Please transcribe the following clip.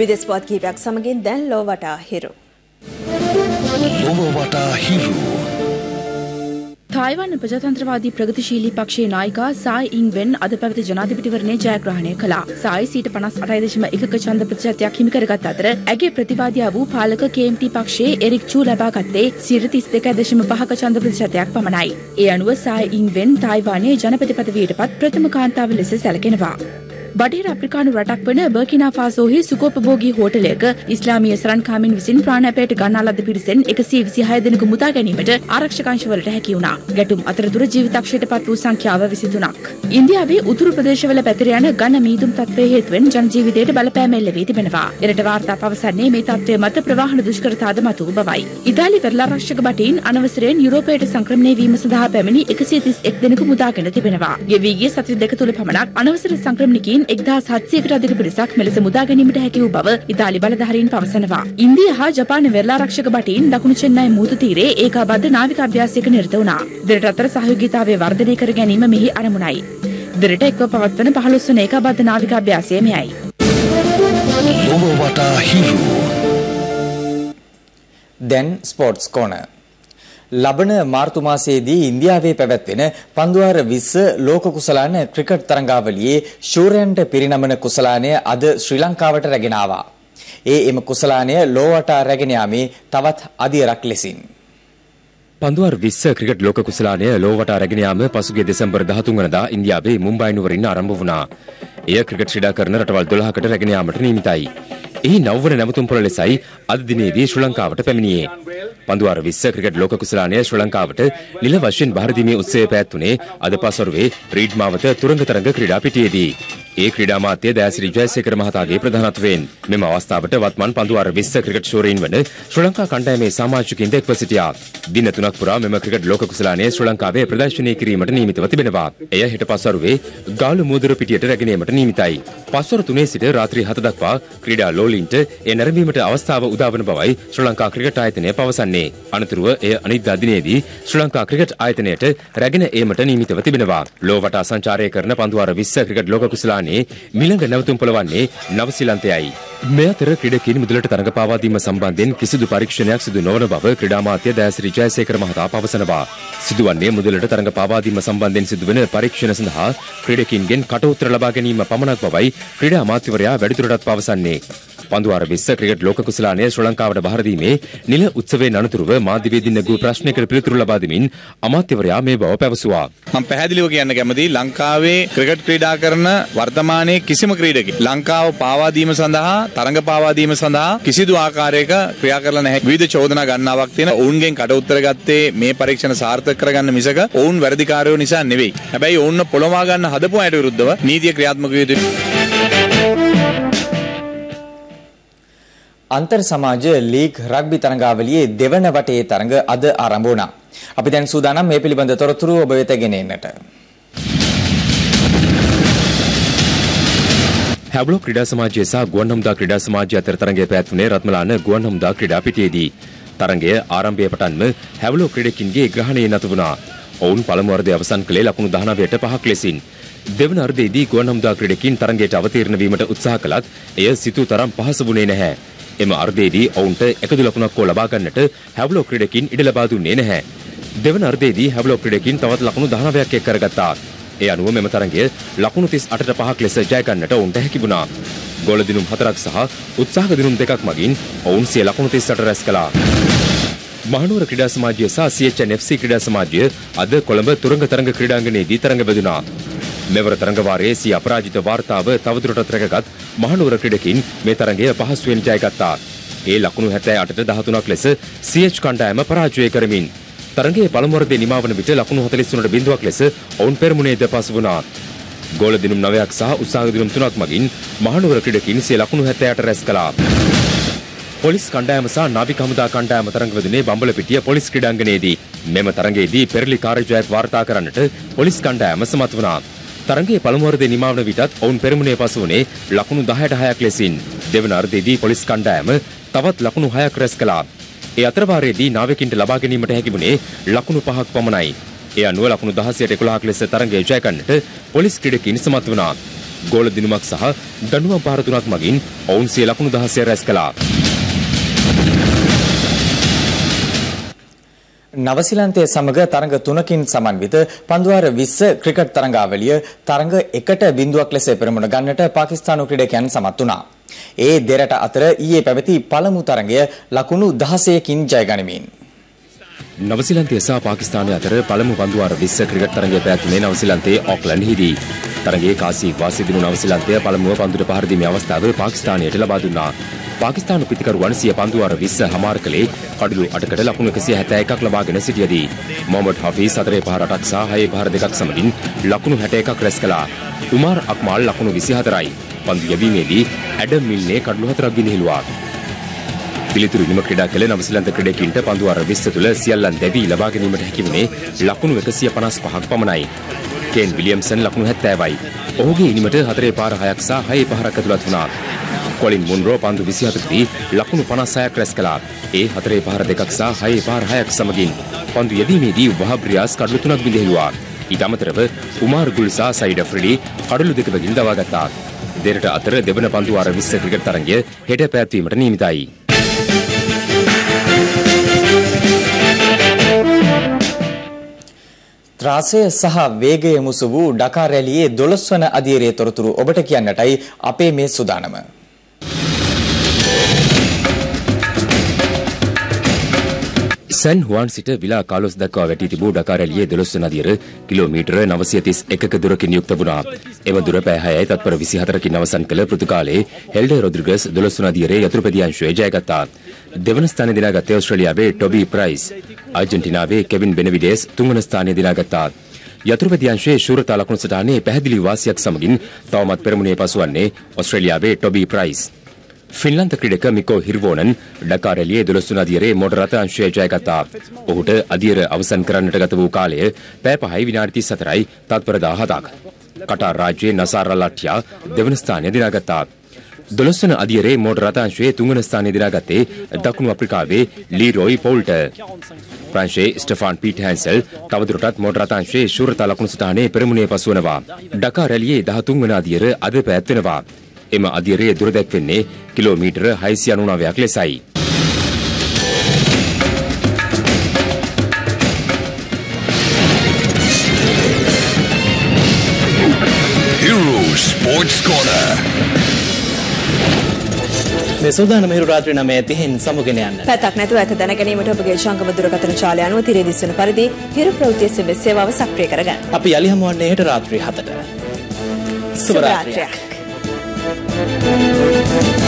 විදෙස් පොත් කිහිපයක් සමගින් දැන් ලෝ වටා හිරු. ලොව වටා හිරු. තායිවන්න ප්‍රජාතන්ත්‍රවාදී ප්‍රගතිශීලී පක්ෂයේ නායිකා සායි ඉංවෙන් අද පැවති ජනාධිපතිවරණය ජයග්‍රහණය කළා. සායි සීට පනස් අටයිදශම එකක චන්ද ප්‍රතිශතයක් හිමි කරගත් අතර ඇගේ ප්‍රතිවාදියා වූ පාලක KMT පක්ෂයේ එරික් චූ ලබා ගත්තේ සියයට තිස් දෙක දශම පහක චන්ද ප්‍රතිශතයක් පමණයි. ඒ අනුව සායි ඉංවෙන් තායිවානයේ ජනපති පදවියට පත් ප්‍රථම කාන්තාව ලෙස සැලකෙනවා. බටහිර අප්‍රිකානු රටක් වන බර්කිනා ෆාසෝහි සුකෝපභෝගී හෝටලයක ඉස්ලාමීය සරන්කාමින් විසින් ප්‍රාණපයට ගන්නා ලද පිරිසෙන් එකසිය විසිහය දෙනෙකු මුදා ගැනීමට ආරක්ෂකංශවලට හැකි වුණා. ගැටුම් අතරතුර ජීවිතක්ෂයට පත් වූ සංඛ්‍යාව විසිතුනක්. ඉන්දියාවේ උතුරු ප්‍රදේශවල පැතිර යන ඝන මීදුම් තත්ත්වය හේතුවෙන් ජනජීවිතයට බලපෑම එල්ල වී තිබෙනවා. එරට වාර්තා පවසන්නේ මේ තත්ත්වය මත ප්‍රවාහන දුෂ්කරතාද මතු බවයි. ඉතාලි පෙරලාරක්ෂක බටින් අනවසරයෙන් යුරෝපයට සංක්‍රමණය වීම සඳහා පැමිණි එකසිය තිස් එක් දෙනෙකු මුදාගෙන තිබෙනවා. ගෙවී ගිය සති දෙක තුළ පමණක් අනවසර සංක්‍රමණිකයින් ජීවීන් එක්දා සත්සයකට අධික පිරිසක් මෙලෙස මුදා ගැනීමට හැකි වූ බව ඉතාලි බලධාරීන් පවසනවා. ඉන්දිය හා ජපාන වෙරලාරක්ෂක බටින් දකුණු චෙන්නයි මුහුදු තීරයේ ඒකාබද්ධ නාවික අභ්‍යාසයක නිරත වුණා. දෙරට අතර සහයෝගීතාවය වර්ධනය කර ගැනීම මෙහි අරමුණයි. දෙරට එක්ව පවත්වන පහළොස්වන ඒකාබද්ධ නාවික අභ්‍යාසය මෙයයි. ලොව වටා හිරු. දැන් ස්පෝර්ට්ස් කෝනර් ලබන මාර්තු මාසයේදී ඉන්දියාවේ පැවැත්වෙන පන්දුවාර 20 ලෝක කුසලාන ක්‍රිකට් තරඟාවලියේ ශූරයන්ට පිරිනමන කුසලානය අද ශ්‍රී ලංකාවට රැගෙන ආවා. ඒ එම කුසලානය ලෝවට රැගෙන යාමේ තවත් අදියරක් ලෙසින් පන්දුවර් විස්ස ක්‍රිකට් ලෝක කුසලානය ලෝවට රැගෙන යාම පසුගිය දෙසැම්බර් 13 වනදා ඉන්දියාවේ මුම්බයි නුවරින් ආරම්භ වුණා. එය ක්‍රිකට් ක්‍රීඩා කරන රටවල් 12කට රැගෙන යාමට නියමිතයි. එහි නවවන නැවතුම් පොළ ලෙසයි අද දිනේදී ශ්‍රී ලංකාවට පැමිණියේ. පන්දුවාර 20 ක්‍රිකට් ලෝක කුසලානය ශ්‍රී ලංකාවට නිල වශයෙන් බාර දීමේ උත්සවය පැවැත්වුණේ අද පසුරුවේ රීඩ් මාවත තුරංග තරඟ ක්‍රීඩා පිටියේදී. ඒ ක්‍රීඩා මාත්‍ය දෑසිරි ජයසේකර මහතාගේ ප්‍රධානත්වයෙන් මෙම අවස්ථාවට වත්මන් පන්දුවාර 20 ක්‍රිකට් ශූරීන් වන ශ්‍රී ලංකා කණ්ඩායමේ සමාජිකින් එක්ව සිටියා. දින තුනක් පුරා මෙම ක්‍රිකට් ලෝක කුසලානය ශ්‍රී ලංකාවේ ප්‍රදර්ශනය කිරීමට නියමිතව තිබෙනවා. එය හෙට පසුරුවේ ගාලු මූදුර පිටියට රැගෙනීමට නියමිතයි. පස්වර තුනේ සිට රාත්‍රී 7 දක්වා ක්‍රීඩා ලෝලීන්ට එය නැරඹීමට අවස්ථාව උදාවන බවයි ශ්‍රී ලංකා ක්‍රිකට් ආයතනය පවසන්නේ. අනතුරුව එය අනිද්දා දිනේදී ශ්‍රී ලංකා ක්‍රිකට් ආයතනයට රැගෙන ඒමට නියමිතව තිබෙනවා. ලෝ වටා සංචාරය කරන පන්දුවාර 20 ක්‍රිකට් ලෝක කුසලානයේ මිළඟ නැවතුම් පොළවන්නේ නවසිලන්තයයි. මේ අතර ක්‍රීඩකින් මුදලට තරඟ පාවා දීම සම්බන්ධයෙන් කිසිදු පරීක්ෂණයක් සිදු නොවන බව ක්‍රීඩා මාත්‍ය දෑසිරි ජයසේකර මහතා පවසනවා. සිදුවන්නේ මුදලට තරඟ පාවා දීම සම්බන්ධයෙන් සිදුවන පරීක්ෂණ සඳහා ක්‍රීඩකින්ගෙන් කට උත්තර ලබා ගැනීම පමණක් බවයි ක්‍රීඩා අමාත්‍යවරයා වැඩිදුරටත් පවසන්නේ. පන්දුවාර විස්ස ක්‍රිකට් ලෝක කුසලානය ශ්‍රී ලංකාවට බහර දීමේ නිල උත්සවයෙන් අනතුරුව මාධ්‍යවේදීන් නැගූ ප්‍රශ්නයකට පිළිතුරු ලබා දෙමින් අමාත්‍යවරයා මේ බව පැවසුවා. මම පැහැදිලිව කියන්න කැමතියි ලංකාවේ ක්‍රිකට් ක්‍රීඩා කරන වර්තමානයේ කිසිම ක්‍රීඩකෙක් ලංකාව පාවා දීම සඳහා තරඟ පාවා දීම සඳහා කිසිදු ආකාරයක ක්‍රියා කරලා නැහැ. විවිධ චෝදනා ගන්නාවක් තියෙන ඔවුන්ගෙන් කට උත්තර ගත්තේ මේ පරීක්ෂණ සාර්ථක කරගන්න මිසක ඔවුන් වැරදිකාරයෝ නිසා නෙවෙයි. හැබැයි ඔවුන්ව පොළවා ගන්න හදපු අයට විරුද්ධව නීතිය ක්‍රියාත්මක විය යුතුයි. අන්තර් සමාජ ලීග් රග්බි තරඟාවලියේ දෙවන වටේ තරඟ අද ආරම්භ වුණා. අපි දැන් සූදානම් මේ පිළිබඳ තොරතුරු ඔබ වෙත ගෙන එන්නට. හැබ්ලෝ ක්‍රීඩා සමාජය සහ ගුවන් හමුදා ක්‍රීඩා සමාජය අතර තරඟය පැවැත්වුණේ රත්මලාන ගුවන් හමුදා ක්‍රීඩා පිටියේදී. තරඟය ආරම්භය පටන්ම හැබ්ලෝ ක්‍රීඩකින්ගේ ග්‍රහණය නතු වුණා. ඔවුන් පළමු අර්ධය අවසන් කළේ ලකුණු 19ට 5ක් ලෙසින්. දෙවන අර්ධයේදී ගුවන් හමුදා ක්‍රීඩකින් තරඟයට අවතීර්ණ වීමට උත්සාහ කළත් එය සිතූ තරම් පහසු වුණේ නැහැ. එම අර්ධයේදී ඔවුන්ට එකදු ලකුණක් හෝ ලබා ගන්නට හැව්ලෝ ක්‍රීඩකින් ඉඩ ලබා දුන්නේ නැහැ. දෙවන අර්ධයේදී හැව්ලෝ ක්‍රීඩකින් තවත් ලකුණු 19ක් එක් කරගත්තා. ඒ අනුව මෙම තරගය ලකුණු 38ට 5ක් ලෙස ජය ගන්නට ඔවුන්ට හැකි වුණා. ගෝල දිනුම් හතරක් සහ උත්සාහක දිනුම් දෙකක් මගින් ඔවුන් සිය ලකුණු 38 රැස් කළා. මහනුවර ක්‍රීඩා සමාජය සහ CHN FC ක්‍රීඩා සමාජය අද කොළඹ තුරංග තරඟ ක්‍රීඩාංගණයේදී තරඟ වැදුනා. මෙවර තරඟ වාරයේ සී අපරාජිත වාර්තාව තවදුරටත් රැකගත් මහනුවර ක්‍රීඩකින් මේ තරඟය පහසුවෙන් ජයගත්තා. ඒ ලකුණු 78ට 13ක් ලෙස CH කණ්ඩායම පරාජය කරමින් තරඟයේ පළමු වර්ගයේ නිමවන විට ලකුණු 43ට බිඳුවක් ලෙස ඔවුන් පෙරමුණේ දෙපස වුණා. ගෝල දිනුම් 9ක් සහ උත්සාහ දිනුම් 3ක් මගින් මහනුවර ක්‍රීඩකින් සිය ලකුණු 76ට රැස් කළා. පොලිස් කණ්ඩායම සහ නාවික හමුදා කණ්ඩායම තරඟ වැදුනේ බම්බලපිටිය පොලිස් ක්‍රීඩාංගණයේදී. මෙම තරඟයේදී පෙරලි කාර්යජයක් වාර්තා කරන්නට පොලිස් කණ්ඩායම සමත් වුණා. තරගයේ පළමු වර්ධය නිමවන විටත් ඔවුන් පෙරමුණේ පසු වුණේ ලකුණු 10ට 6ක් ලෙසින්. දෙවන අර්ධයේදී පොලිස් කණ්ඩායම තවත් ලකුණු 6ක් රැස් කළා. ඒ අතර වාරයේදී නාවිකින්ට ලබා ගැනීමට හැකි වුණේ ලකුණු 5ක් පමණයි. ඒ අනුව ලකුණු 16ට 11ක් ලෙස තරගය ජය ගන්නට පොලිස් ක්‍රීඩකින් සමත් වුණා. ගෝල දිනුමක් සහ දඬුවම් පහර තුනක් මගින් ඔවුන් සිය ලකුණු 16 රැස් කළා. නවසිලන්තය සමග තරඟ තුනකින් සමන්විත පන්දුවාර විස්ස ක්‍රිකට් තරඟාවලිය තරඟ එකට බිඳුවක් ලෙස පෙරමුණ ගන්නට පාකිස්තානු ක්‍රීඩකයන් සමත් වුණා. ඒ දෙරට අතර ඊයේ පැවති පළමු තරඟය ලකුණු 16කින් ජයගනිමින් නවසිලන්තය සහ පාකිස්තානය අතර පළමු පන්දුවාර විස්ස ක්‍රිකට් තරඟය පැවැත්වුණේ නවසිලන්තයේ ඔක්ලන්ඩ්හිදී. තරගයේ කාසී වාසී දිනු නවසිලන්තය පළමුව පන්දුට පහර දීමේ අවස්ථාව පාකිස්තානයට ලබා දුන්නා. පාකිස්තාන පිතිකරුවන් සිය පන්දුවාර විස්ස හමාර කළේ කඩලු අටකට ලකුණු එකසිය හැත්තෑ එකක් ලබාගෙන සිටියදී. මොහමඩ් හෆී සතරේ පහර අටක් සහ හයේ පහර දෙකක් සමගින් ලකුණු හැට එකක් රැස් කළා. උමාර් අක්මාල් ලකුණු විසි හතරයි. පන්දු යැවීමේදී ඇඩම් මිල්නේ කඩලු හතරක් ගිනිහිලුවා. පිළිතුරු නිම ක්‍රඩා කළ නවසිලන්ත ක්‍රඩකින්ට පන්දුවර විස්ස තුළ සියල්ලන් දැවී ලබා ගැනීමට හැකිවුණේ ලකුණු එකසිය පනස් පහක් පමණයි. කේන් විලියම්සන් ලකුණු හැත්තෑවයි. ඔහුගේ ඉනිමට හතරේ පාර හයක් සහ හයේ පහරක් ඇතුළත් වුණා. කොලින් මුන්රෝ පන්දු විසිහතකදී ලකුණු පනස්සයක් රැස් කළා. ඒ හතරේ පහර දෙකක් සහ හයේ පාර හයක් සමගින්. පන්දු යෙදීමේදී වහබ්‍රියාස් කඩලු තුනක් බිඳෙහිලුවා. ඊට අමතරව උමාර් ගුල් සහ සයිඩ ෆ්‍රෙඩි කඩලු දෙකකින් දවාගත්තා. දෙරට අතර දෙවන පන්දුවාර විස්ස ක්‍රිකට් තරගය හෙට පැවැත්වීමට නියමිතයි. ත්‍රාසය සහ වේගය මුසු වූ ඩකා රැලියේ 12 වන අධීරයේ තොරතුරු ඔබට කියන්නටයි අපේ මේ සුදානම. සැන් හුවන් සිට විලා කාලොස් දක්වා වැටි තිබූ ඩකා රැළියේ 12 වන අදියර කිලෝමීටර 931ක දුරකින් යුක්ත වුණා. එම දුර පැය 6යි තත්පර 24කින් අවසන් කළ පෘතුකාලයේ හෙල්ඩර් රොඩ්රිගස් 12 වන අදියරේ යතුරුපැදි අංශුවේ ජයගත්තා. දෙවන ස්ථානය දිනාගත්තේ ඕස්ට්‍රේලියාවේ ටොබි ප්‍රයිස්. අර්ජන්ටිනාවේ කෙවින් බෙනවිඩේස් තුන්වන ස්ථානය දිනාගත්තා. යතුරුපැදි අංශයේ ශූරතා ලකුණු සටහනේ පැහැදිලි වාසියක් සමගින් තවමත් පෙරමුණේ පසුවන්නේ ඕස්ට්‍රේලියාවේ ටොබි ප්‍රයිස්. ෆින්ලන්ත ක්‍රීඩක මිකෝ හිර්වෝනන් ඩකා රැළියේ 12 වන අදියරේ මෝටර රථ අංශය ජයගත්තා. ඔහුට අදියර අවසන් කරන්නට ගත වූ කාලය පැය 5යි විනාඩි 34යි තත්පර 17ක්. කටාර් රාජ්‍යයේ නසාර ලට්ටියා දෙවන ස්ථානය දිනාගත්තා. 12 වන අදියරේ මෝටර රථ අංශයේ තුන්වන ස්ථානය දිනාගත්තේ දකුණු අප්‍රිකාවේ ලීරොයි පෝල්ට. ප්‍රංශයේ ස්ටෆාන් පීට් හැන්සල් තවදුරටත් මෝටර රථ අංශයේ ශූරතා ලකුණු සටහනේ පෙරමුණේ පසුවනවා. ඩකා රැළියේ 13 වන අදියර අද පැවැත්වෙනවා. එම අධිරයේ දුර දැක්වෙන්නේ කිලෝමීටර 699ක් ලෙසයි. Hero Sports Corner. මේ සූදානම හිරු රාත්‍රී 9:30න් සමුගෙන යන්න. පැතක් නැතුව ඇත දැන ගැනීමට ඔබගේ ජංගම දුරකථන ජාලය අනුව තිරේ දිස්වන පරිදි හිරු ප්‍රවෘත්ති සේවාව සක්‍රිය කරගන්න. අපි යලි හමුවන්නේ හෙට රාත්‍රී 7ට. සුබ රාත්‍රියක්. Thank you.